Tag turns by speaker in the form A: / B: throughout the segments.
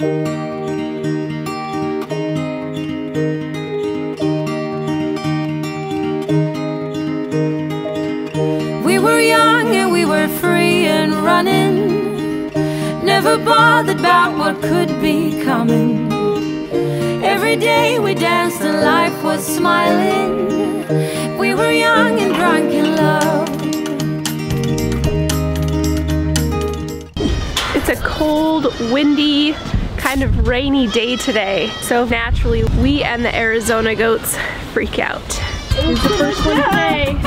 A: We were young and we were free and running. Never bothered about what could be coming. Every day we danced and life was smiling. We were young and drunk in love.
B: It's a cold, windy, kind of rainy day today. So naturally, we and the Arizona goats freak out. Here's the first one today.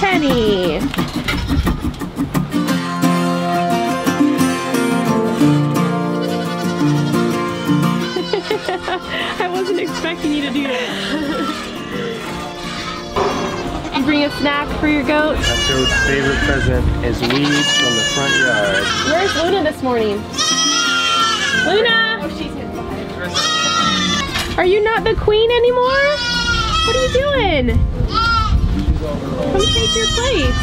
B: Penny. I wasn't expecting you to do that. you bring a snack for your goat?
C: My goat's favorite present is weeds from the front yard.
B: Where's Luna this morning? Luna! Oh, are you not the queen anymore? What are you doing? Come take your place.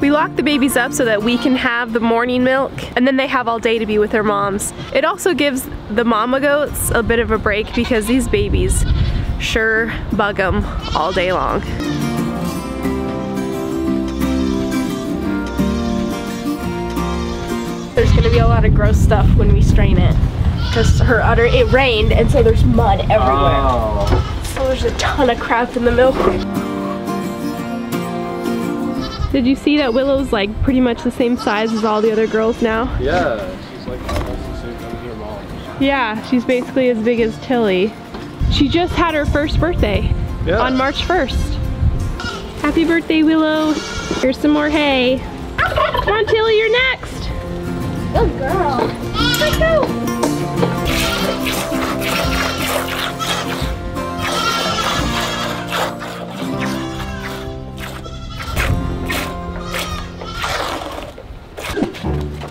B: We lock the babies up so that we can have the morning milk and then they have all day to be with their moms. It also gives the mama goats a bit of a break because these babies sure bug them all day long. Gonna be a lot of gross stuff when we strain it. Because her udder, it rained and so there's mud everywhere.
C: Oh.
B: So there's a ton of crap in the milk. Did you see that Willow's like pretty much the same size as all the other girls now?
C: Yeah, she's like almost the same as your mom.
B: Yeah, she's basically as big as Tilly. She just had her first birthday
C: Yeah.
B: on March 1st. Happy birthday, Willow. Here's some more hay. Come on, Tilly, you're next.
D: Good girl. Let's go.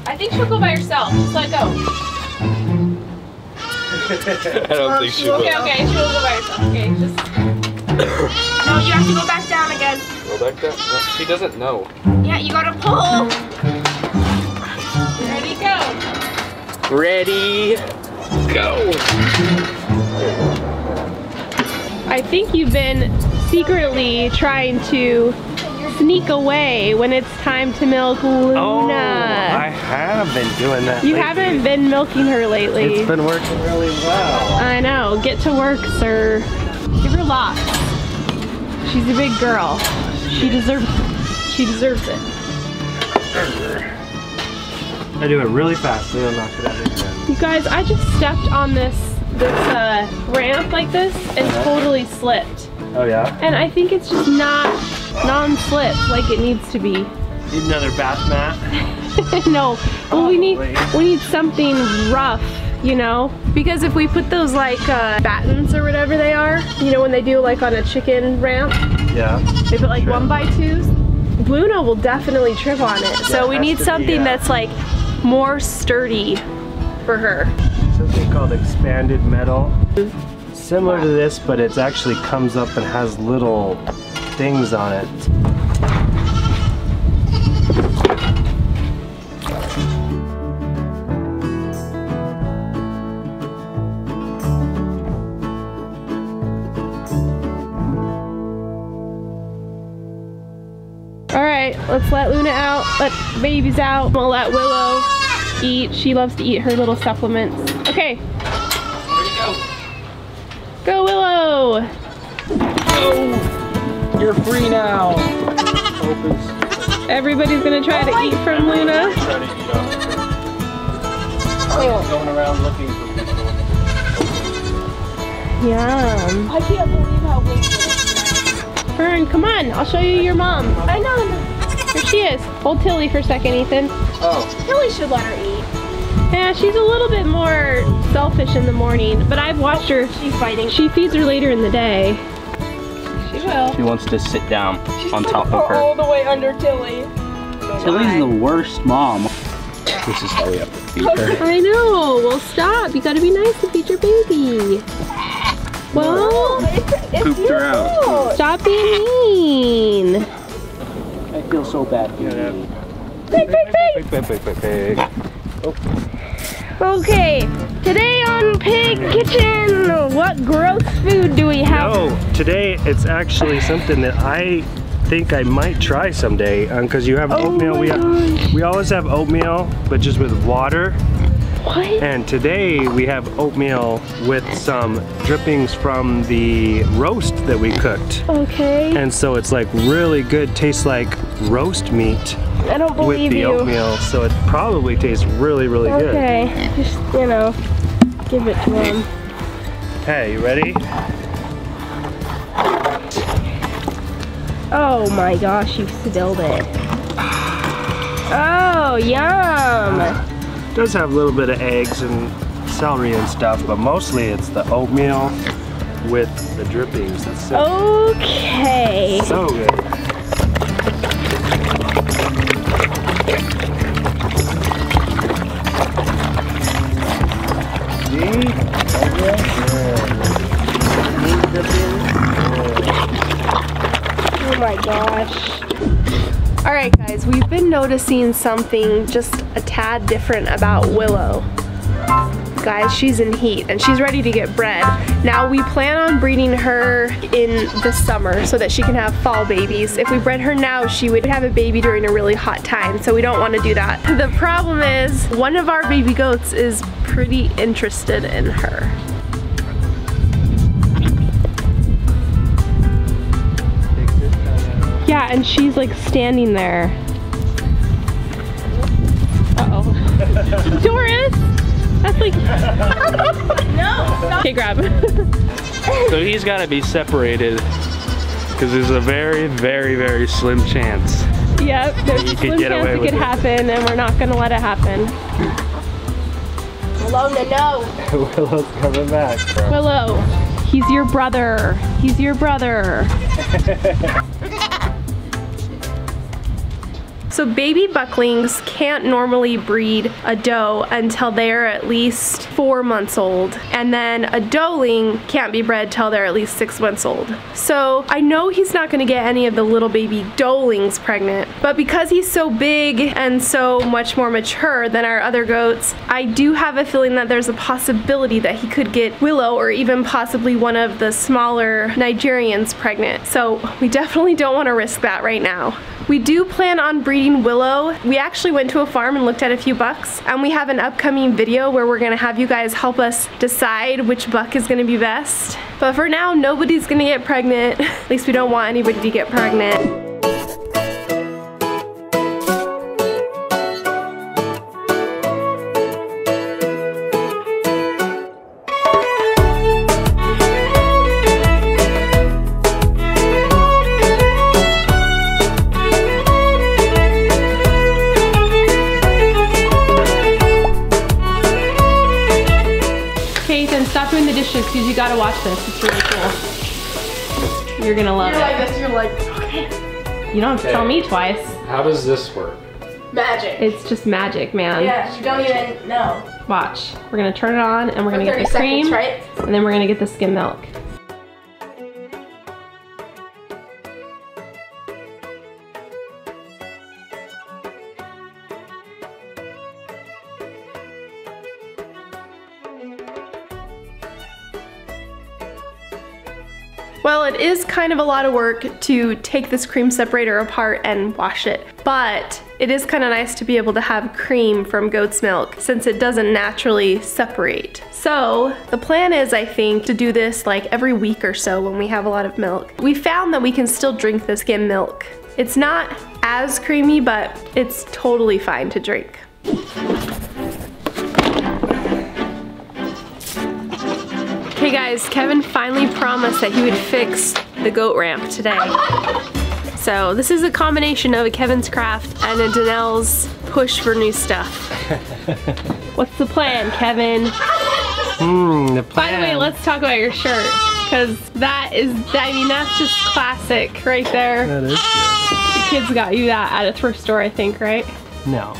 B: I think she'll go by herself. Just let go.
C: I don't think she will.
B: Okay, okay, she'll go by herself. Okay, just. no, you have to go back down again.
C: Go back there. No, she doesn't know.
B: Yeah, you gotta pull. Ready, go. I think you've been secretly trying to sneak away when it's time to milk Luna.
C: Oh, I have been doing that.
B: you
C: lately.
B: haven't been milking her lately.
C: It's been working really well.
B: I know. Get to work, sir. Give her lots. She's a big girl. She deserves. She deserves it.
C: I do it really fast, so you'll knock it out of your hand.
B: You guys, I just stepped on this this uh, ramp like this and totally slipped.
C: Oh yeah?
B: And I think it's just not non-slip like it needs to be.
C: Need another bath mat?
B: no, well we need we need something rough, you know? Because if we put those like uh, battens or whatever they are, you know when they do like on a chicken ramp,
C: Yeah.
B: they put like
C: Trip.
B: one by twos. Luna will definitely trip on it.
C: Yeah,
B: so we need
C: to be,
B: something
C: uh,
B: that's like more sturdy for her.
C: Something called expanded metal. Similar to this, but it actually comes up and has little things on it.
B: Right, let's let Luna out. Let babies out. We'll let Willow eat. She loves to eat her little supplements. Okay. Go Willow.
C: Oh, you're free now.
B: Everybody's gonna try to eat from Luna.
C: Try to eat off. Going around looking for people.
B: Yum.
D: I can't believe how big it is.
B: Fern, come on. I'll show you your mom.
D: I know.
B: Here she is. Hold Tilly for a second, Ethan.
C: Oh,
D: Tilly should let her eat.
B: Yeah, she's a little bit more selfish in the morning, but I've watched her.
D: She's fighting.
B: She feeds her later in the day.
D: She will.
E: She wants to sit down on top of her.
D: All the way under Tilly.
E: Tilly's the worst mom. This is how we have to feed her.
B: I know. Well, stop. You gotta be nice and feed your baby. Well,
D: It's, it's
E: Pooped her out.
B: stop being mean.
E: I feel so bad for
C: Yeah.
E: you.
B: Pig, pig, pig.
C: Pig, pig, pig, pig, pig. Oh.
B: Okay, today on Pig Kitchen, what gross food do we have?
C: No, today it's actually something that I think I might try someday. Uh, because you have oh oatmeal.
B: Oh my
C: We, have, we always have oatmeal, but just with water.
B: What?
C: And today we have oatmeal with some drippings from the roast that we cooked.
B: Okay,
C: And so it's like really good, tastes like roast meat
B: I don't believe with
C: the
B: you.
C: oatmeal. So it probably tastes really, really good.
B: Okay, just, you know, give it to him.
C: Hey, you ready?
B: Oh my gosh, you spilled it. Oh, yum.
C: Does have a little bit of eggs and celery and stuff, but mostly it's the oatmeal with the drippings. That's so,
B: Okay.
C: so good.
B: Oh my gosh. All right, guys, we've been noticing something just a tad different about Willow. Guys, she's in heat and she's ready to get bred. Now, we plan on breeding her in the summer so that she can have fall babies. If we bred her now, she would have a baby during a really hot time, so we don't want to do that. The problem is, one of our baby goats is pretty interested in her. Yeah, and she's like standing there. Uh-oh. Doris! That's like... no! Okay, grab.
E: So he's got to be separated because there's a very, very, very slim chance.
B: yep, there's a slim chance it could
E: it.
B: happen, and we're not gonna let it happen. Willow, no, no.
C: Willow's coming back. bro.
B: Willow, he's your brother. He's your brother. So baby bucklings can't normally breed a doe until they're at least four months old. And then a doeling can't be bred till they're at least six months old. So I know he's not gonna get any of the little baby doelings pregnant, but because he's so big and so much more mature than our other goats, I do have a feeling that there's a possibility that he could get Willow or even possibly one of the smaller Nigerians pregnant. So we definitely don't wanna risk that right now. We do plan on breeding Willow. We actually went to a farm and looked at a few bucks, and we have an upcoming video where we're gonna have you guys help us decide which buck is gonna be best. But for now, nobody's gonna get pregnant. At least we don't want anybody to get pregnant. Dishes because you gotta watch this. It's really cool. You're gonna love
D: You're like
B: it.
D: this, you're like, okay.
B: You don't have to tell me twice.
C: How does this work?
D: Magic.
B: It's just magic, man.
D: yeah, you don't even know.
B: Watch. We're gonna turn it on and we're
D: For
B: gonna get
D: 30
B: the
D: seconds,
B: cream
D: right?
B: and then we're gonna get the skim milk. Kind of a lot of work to take this cream separator apart and wash it, but it is kind of nice to be able to have cream from goat's milk since it doesn't naturally separate. So the plan is, I think, to do this like every week or so when we have a lot of milk. We found that we can still drink the skim milk. It's not as creamy, but it's totally fine to drink. Okay guys, Kevin finally promised that he would fix the goat ramp today. So this is a combination of a Kevin's craft and a DaNelle's push for new stuff. What's the plan, Kevin?
C: Hmm, the
B: By the way, let's talk about your shirt. Cause that is, I mean, that's just classic right there.
C: That is
B: The kids got you that at a thrift store, I think, right?
C: No.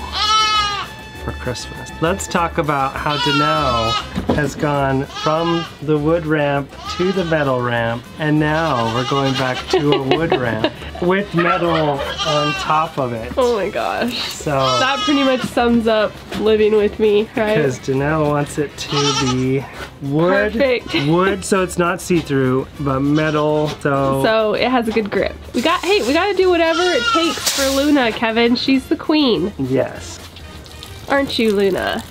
C: For Christmas. Let's talk about how DaNelle has gone from the wood ramp to the metal ramp, and now we're going back to a wood ramp with metal on top of it.
B: Oh my gosh.
C: So
B: That pretty much sums up living with me, right?
C: because DaNelle wants it to be wood,
B: Perfect.
C: wood, so it's not see-through, but metal, so,
B: So it has a good grip. We got, hey, we gotta do whatever it takes for Luna, Kevin. She's the queen.
C: yes.
B: Aren't you, Luna?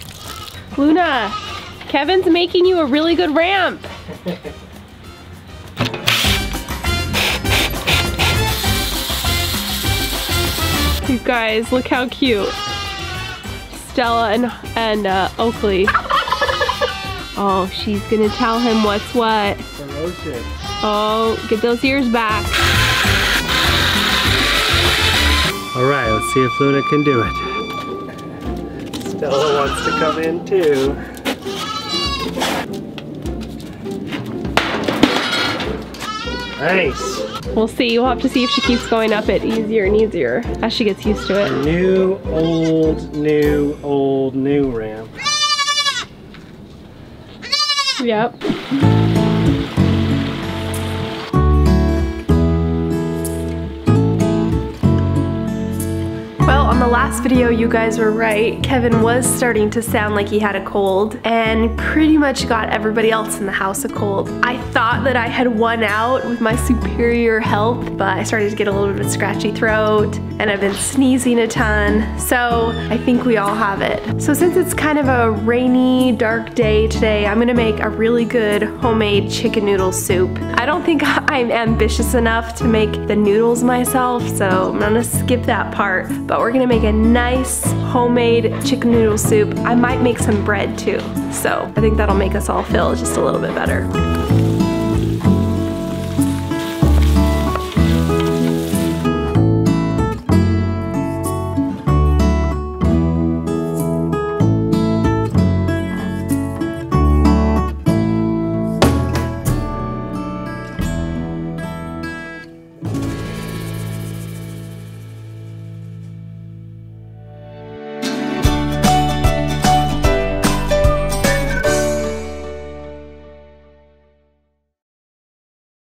B: Luna, Kevin's making you a really good ramp. you guys, look how cute. Stella and, and uh, Oakley. Oh, she's gonna tell him what's what. Oh, get those ears back.
C: All right, let's see if Luna can do it. Stella wants to come in too. Nice.
B: We'll see. We'll have to see if she keeps going up it easier and easier as she gets used to it.
C: New, old, new, old, new ramp.
B: Yep. Last video, you guys were right. Kevin was starting to sound like he had a cold and pretty much got everybody else in the house a cold. I thought that I had won out with my superior health, but I started to get a little bit of scratchy throat and I've been sneezing a ton. So I think we all have it. So since it's kind of a rainy, dark day today, I'm gonna make a really good homemade chicken noodle soup. I don't think I'm ambitious enough to make the noodles myself, so I'm gonna skip that part. But we're gonna make a nice homemade chicken noodle soup. I might make some bread too. So I think that'll make us all feel just a little bit better.